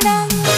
Dang.